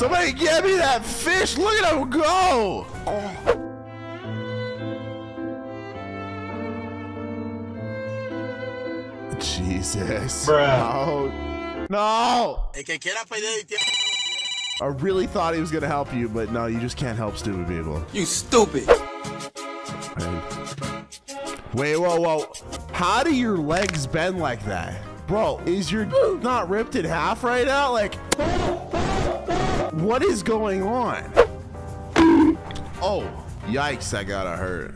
Somebody get me that fish. Look at him go. Jesus. Bruh. No. No. I really thought he was gonna help you, but no, you just can't help stupid people. You stupid. Wait, whoa, whoa. How do your legs bend like that? Bro, is your not ripped in half right now? Like, what is going on? Oh, yikes, I got hurt.